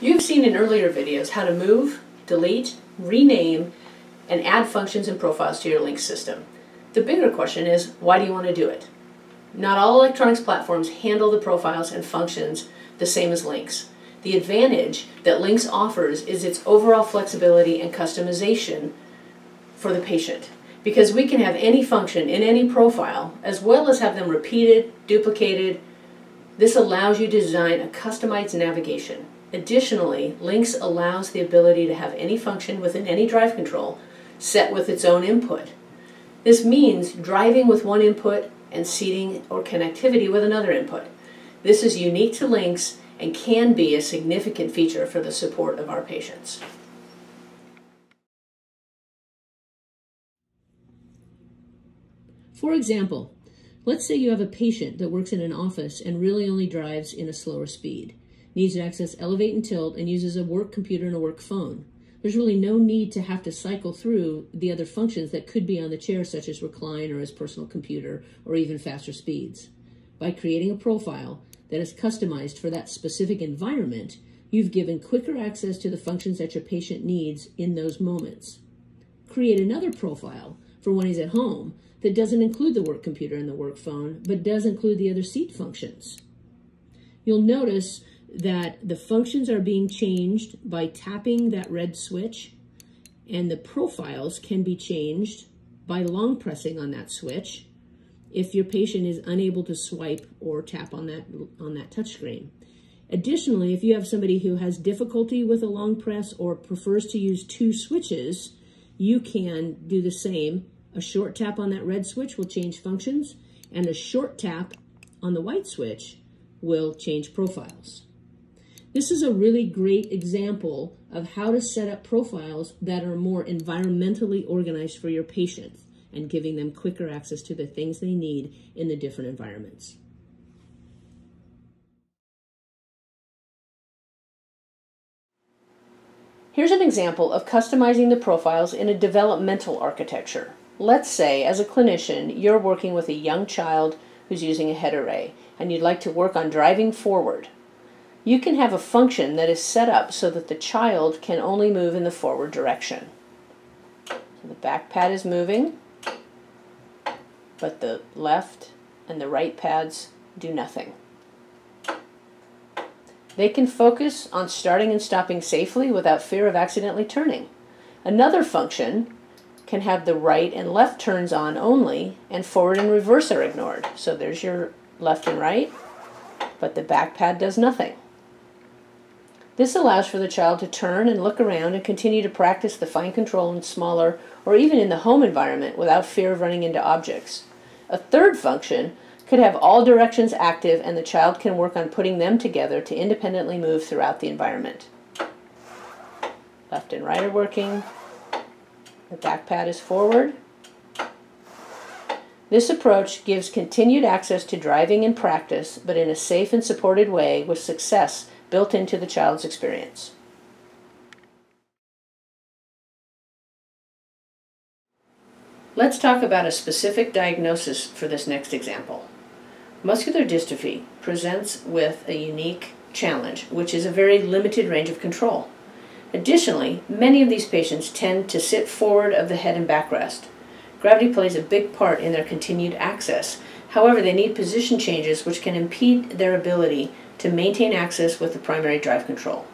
You've seen in earlier videos how to move, delete, rename, and add functions and profiles to your LINX system. The bigger question is, why do you want to do it? Not all electronics platforms handle the profiles and functions the same as LINX. The advantage that LINX offers is its overall flexibility and customization for the patient because we can have any function in any profile as well as have them repeated, duplicated. This allows you to design a customized navigation. Additionally, LINX allows the ability to have any function within any drive control set with its own input. This means driving with one input and seating or connectivity with another input. This is unique to LINX and can be a significant feature for the support of our patients. For example, let's say you have a patient that works in an office and really only drives in a slower speed, needs to access elevate and tilt, and uses a work computer and a work phone. There's really no need to have to cycle through the other functions that could be on the chair, such as recline or as personal computer or even faster speeds. By creating a profile that is customized for that specific environment, you've given quicker access to the functions that your patient needs in those moments. Create another profile for when he's at home that doesn't include the work computer and the work phone, but does include the other seat functions. You'll notice that the functions are being changed by tapping that red switch, and the profiles can be changed by long pressing on that switch if your patient is unable to swipe or tap on that on that touchscreen. Additionally, if you have somebody who has difficulty with a long press or prefers to use two switches, you can do the same a short tap on that red switch will change functions, and a short tap on the white switch will change profiles. This is a really great example of how to set up profiles that are more environmentally organized for your patients and giving them quicker access to the things they need in the different environments. Here's an example of customizing the profiles in a developmental architecture. Let's say, as a clinician, you're working with a young child who's using a head array, and you'd like to work on driving forward. You can have a function that is set up so that the child can only move in the forward direction. So the back pad is moving, but the left and the right pads do nothing. They can focus on starting and stopping safely without fear of accidentally turning. Another function can have the right and left turns on only, and forward and reverse are ignored. So there's your left and right, but the back pad does nothing. This allows for the child to turn and look around and continue to practice the fine control in smaller or even in the home environment without fear of running into objects. A third function could have all directions active and the child can work on putting them together to independently move throughout the environment. Left and right are working, the back pad is forward. This approach gives continued access to driving and practice, but in a safe and supported way with success built into the child's experience. Let's talk about a specific diagnosis for this next example. Muscular dystrophy presents with a unique challenge, which is a very limited range of control. Additionally, many of these patients tend to sit forward of the head and backrest. Gravity plays a big part in their continued access. However, they need position changes which can impede their ability to maintain access with the primary drive control.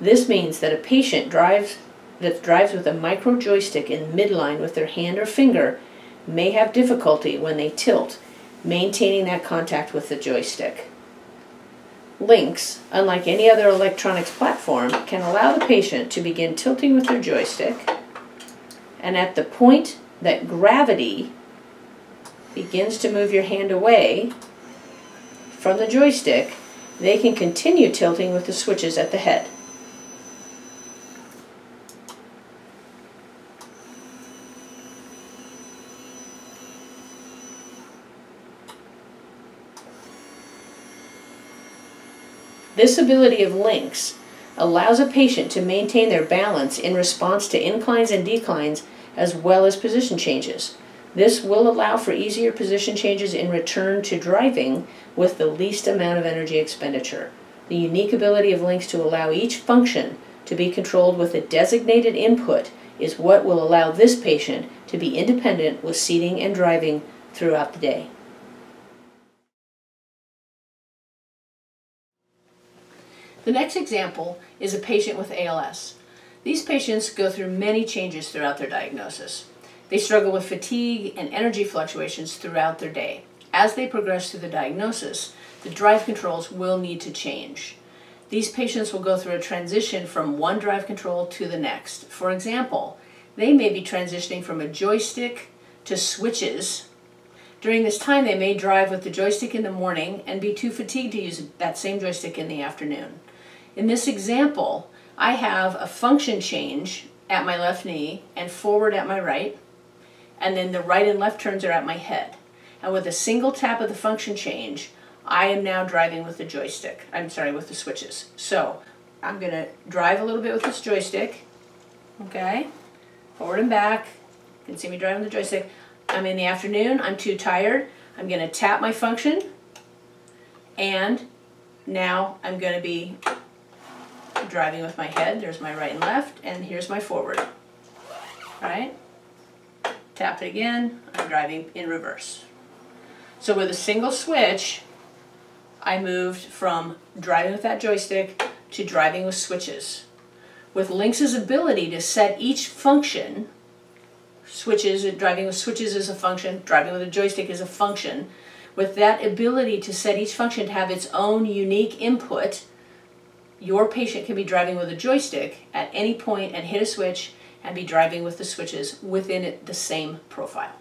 This means that a patient drives that drives with a micro joystick in midline with their hand or finger may have difficulty when they tilt, maintaining that contact with the joystick. LINX, unlike any other electronics platform, can allow the patient to begin tilting with their joystick, and at the point that gravity begins to move your hand away from the joystick, they can continue tilting with the switches at the head. This ability of LiNX allows a patient to maintain their balance in response to inclines and declines as well as position changes. This will allow for easier position changes in return to driving with the least amount of energy expenditure. The unique ability of LiNX to allow each function to be controlled with a designated input is what will allow this patient to be independent with seating and driving throughout the day. The next example is a patient with ALS. These patients go through many changes throughout their diagnosis. They struggle with fatigue and energy fluctuations throughout their day. As they progress through the diagnosis, the drive controls will need to change. These patients will go through a transition from one drive control to the next. For example, they may be transitioning from a joystick to switches. During this time, they may drive with the joystick in the morning and be too fatigued to use that same joystick in the afternoon. In this example, I have a function change at my left knee and forward at my right, and then the right and left turns are at my head. And with a single tap of the function change, I am now driving with the joystick. I'm sorry, with the switches. So I'm going to drive a little bit with this joystick, okay, forward and back. You can see me driving the joystick. I'm in the afternoon, I'm too tired. I'm going to tap my function, and now I'm going to be driving with my head. There's my right and left, and here's my forward. Right? Tap it again, I'm driving in reverse. So with a single switch, I moved from driving with that joystick to driving with switches. With LiNX's ability to set each function, switches, driving with switches is a function, driving with a joystick is a function, with that ability to set each function to have its own unique input, your patient can be driving with a joystick at any point and hit a switch and be driving with the switches within it, the same profile.